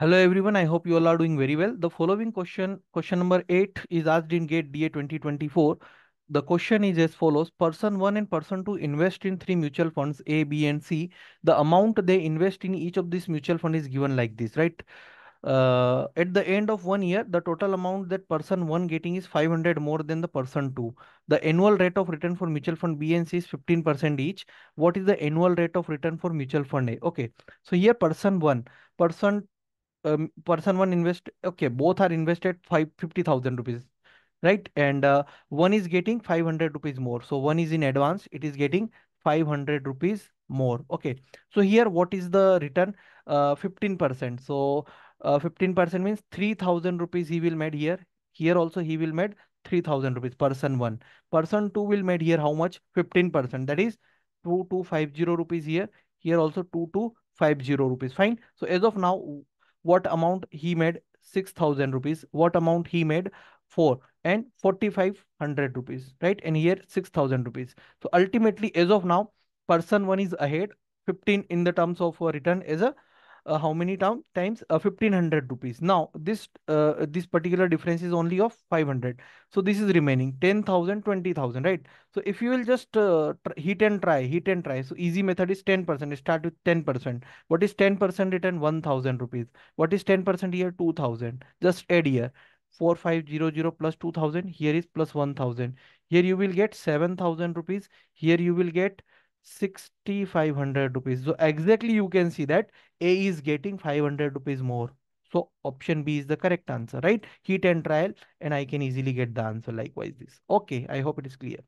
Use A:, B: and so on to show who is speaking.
A: Hello everyone, I hope you all are doing very well. The following question, question number 8 is asked in GATE DA 2024. The question is as follows. Person 1 and person 2 invest in three mutual funds A, B and C. The amount they invest in each of these mutual fund is given like this, right? Uh, at the end of one year, the total amount that person 1 getting is 500 more than the person 2. The annual rate of return for mutual fund B and C is 15% each. What is the annual rate of return for mutual fund A? Okay, so here person 1, person um, person one invest okay both are invested five fifty thousand rupees right? And uh, one is getting 500 rupees more. So one is in advance it is getting 500 rupees more. Okay. So here what is the return? Uh, 15% so uh, 15% means 3000 rupees he will made here. Here also he will made 3000 rupees person one. Person two will made here how much? 15% that is 2250 rupees here. Here also 2250 rupees. Fine. So as of now what amount he made? 6000 rupees. What amount he made? 4 and 4500 rupees right? And here 6000 rupees. So ultimately as of now person 1 is ahead. 15 in the terms of return as a uh, how many time, times? Uh, 1500 rupees. Now this uh, this particular difference is only of 500 so this is remaining 10000 20000 right? So if you will just uh, hit and try hit and try. So easy method is 10% start with 10% what is 10% return 1000 rupees. What is 10% here? 2000 just add here. 4500 plus 2000 here is plus 1000 here you will get 7000 rupees. Here you will get 6500 rupees. So exactly you can see that a is getting 500 rupees more. So option b is the correct answer right? Heat and trial and i can easily get the answer likewise this. Okay i hope it is clear